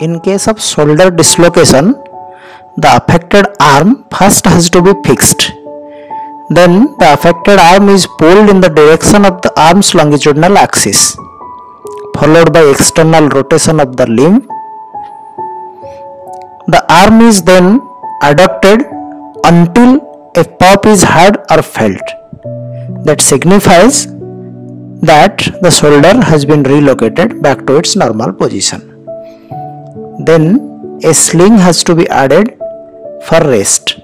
in case of shoulder dislocation the affected arm first has to be fixed. Then the affected arm is pulled in the direction of the arm's longitudinal axis followed by external rotation of the limb. The arm is then adducted until a pop is heard or felt. That signifies that the shoulder has been relocated back to its normal position. Then a sling has to be added for rest.